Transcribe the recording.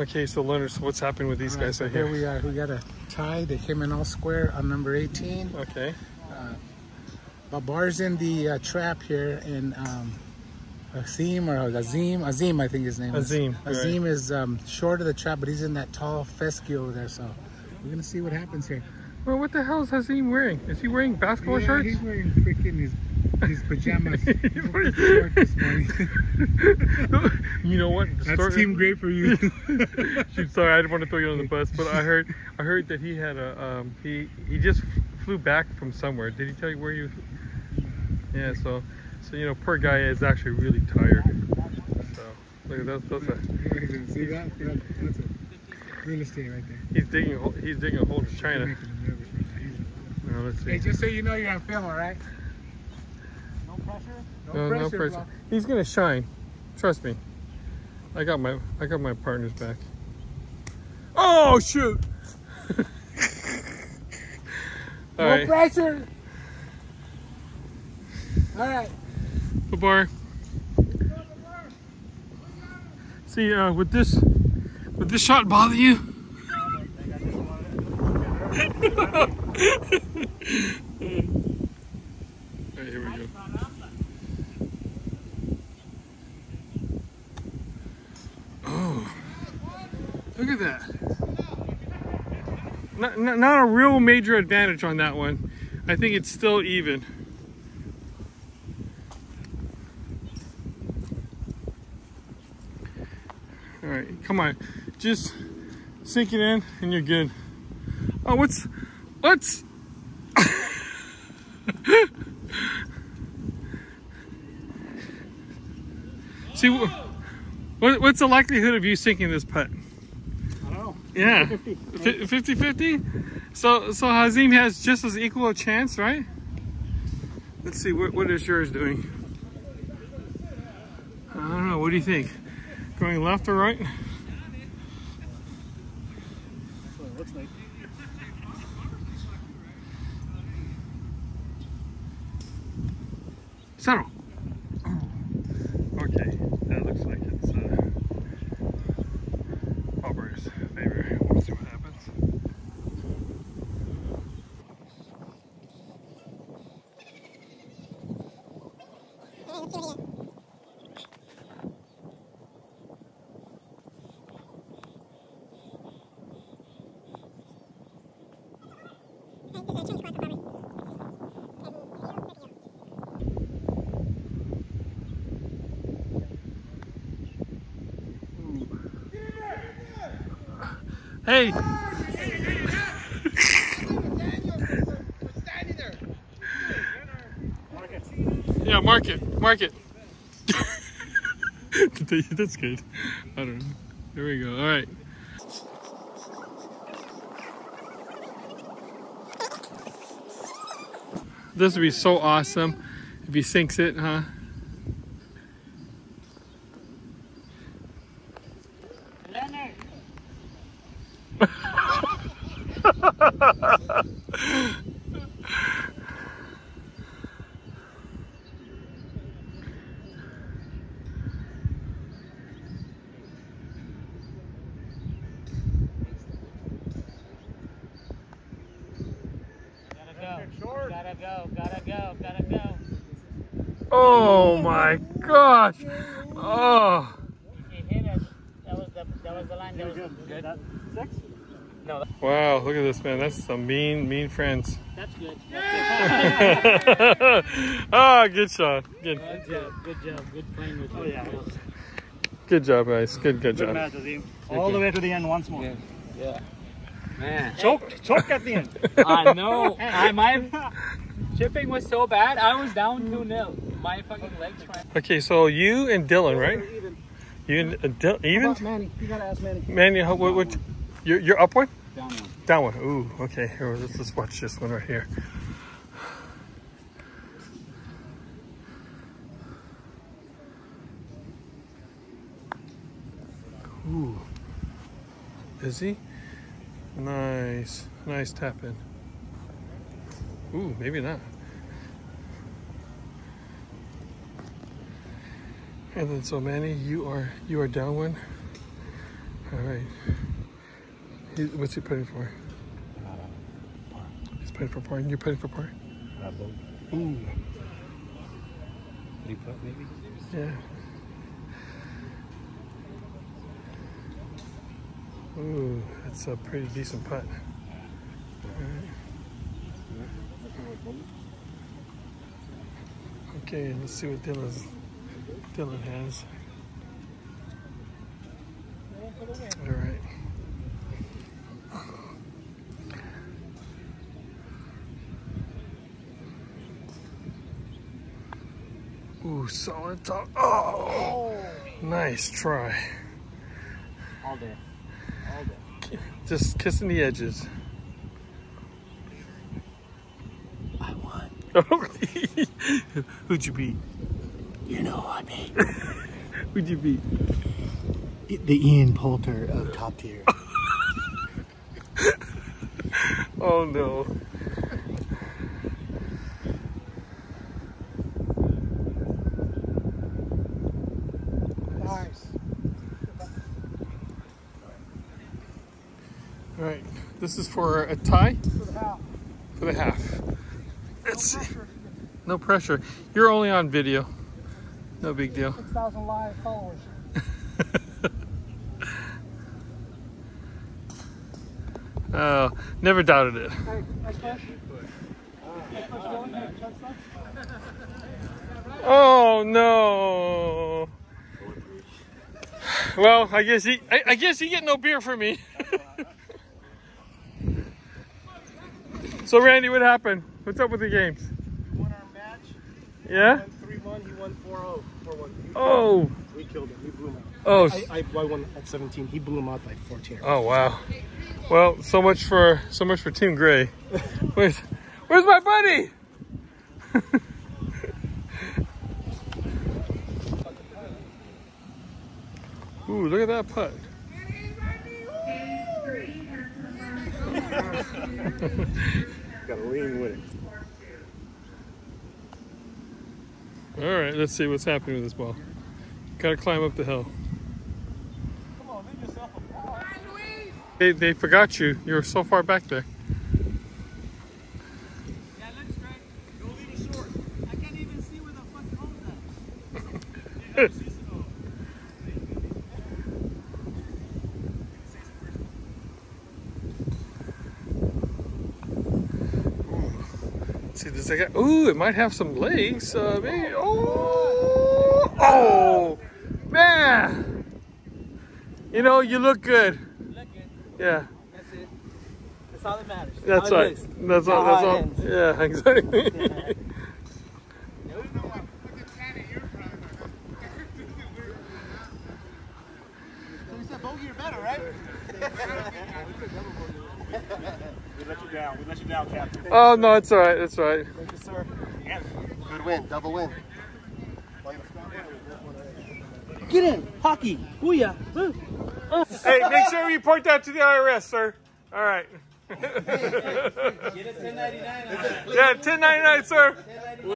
Okay, so Leonard, so what's happening with these right, guys so right here here? we are. We got a tie. They came in all square on number 18. Okay. Babar's in the uh, trap here, and um, Azeem or Azeem, Azeem, I think his name Azeem, is. Azeem is um, short of the trap, but he's in that tall fescue over there. So we're gonna see what happens here. Well, what the hell is Hazim wearing? Is he wearing basketball Yeah, shorts? He's wearing freaking his his pajamas. He woke up short this morning. you know what? The That's story- team great for you. Shoot, sorry, I didn't want to throw you on the bus, but I heard, I heard that he had a, um, he he just flew back from somewhere. Did he tell you where he? was? Yeah, so, so you know, poor guy is actually really tired. So look at that. That's a, see that? That- That's a real estate right there. he's digging, a hole- he's digging a hole to China. Making him nervous right now. Now, let's Hey, just so you know, you're on film, all right? No pressure. No, pressure. no pressure. He's gonna shine. Trust me. I got my, I got my partner's back. Oh shoot! All No right. pressure. All right. Babar. See, uh, would this would this shot bother you? Alright, here we go. Oh, look at that. Not, not, a real major advantage on that one. I think it's still even. All right, come on, just sink it in, and you're good. Oh, what's, what's? See, what, what's the likelihood of you sinking this putt? Yeah, 50. 50 50. So, so Hazim has just as equal a chance, right? Let's see, what, what is yours doing? I don't know, what do you think? Going left or right? looks like. Settle. Okay, that looks like it's uh, Aubur's favor. We'll see what happens. Hey, yeah, mark it, mark it. That's good. I don't know. There we go. All right. This would be so awesome if he sinks it, huh? Gotta go. Gotta go. Gotta go. Oh my gosh! Oh, If you hit it, that was the that was the line. That was good. Six? No, wow! Look at this man. That's some mean, mean friends. that's good. ah, good shot. Good, Good job. Good job. Good playing with you. Oh yeah. good job, guys. Good, good job. All the way to the end once more. Yeah. Man. Choked, choked at the end. I know. I my chipping was so bad. I was down two 0 My fucking legs. Trying. Okay, so you and Dylan, right? You and uh, Dil- even? Manny, you gotta ask Manny. Manny, how, what, what? You're, you're up one? Down one. Down one. Ooh, okay. Here, let's, let's watch this one right here. Ooh. Is he? Nice. Nice tap in. Ooh, maybe not. And then so Manny, you are you are down one. All right. He, what's he paying for? He's paying for par. You're putting for par. Ooh. Three putt maybe? Yeah. Ooh, that's a pretty decent putt. Okay, let's see what Dylan's Dylan has. All right. Ooh, solid top. Oh, nice try. All day. All day. Just kissing the edges. I won. Who'd you beat? You know who I beat Who'd you beat? the Ian Poulter of top tier. Oh no. All right, this is for a tie For the half. for the half. Let's see. No pressure. You're only on video. No big deal. 6,000 live followers. Oh, never doubted it. Hey, next push. Next push, Dylan. Hey, check stuff. Oh no. Well, I guess he. I, I guess you get no beer for me. so Randy, what happened? What's up with the games? Won our match. Yeah. 3 1, he won 4 0. 4 1. Oh. We killed him. We blew him out. Oh. I, I, I won at 17. He blew him out by 14. Oh wow. Well, so much for so much for Team Grey. Where's Where's my buddy? Ooh, look at that putt. Got a lean with it. All right, let's see what's happening with this ball. Gotta climb up the hill. Come on, make yourself a ball. They, they forgot you. You were so far back there. Yeah, it looks great. Go leave it short. I can't even see where the fuck home's See this guy. Ooh, it might have some legs. Uh, maybe. Oh, oh, man. You know, you look good. Look good. Yeah, That's it. That's all that matters. that's How it right. That's all. That's all. ends. Yeah, exactly. So we said bogey or better, right? we let you down. We let you down, Captain. oh no, it's all right. It's all right. Thank you, sir. Again, good win. Double win. Get in. Hockey. Booyah. Woo. Hey, make sure you report that to the IRS, sir. All right. Get a 1099 yeah, 1099, sir.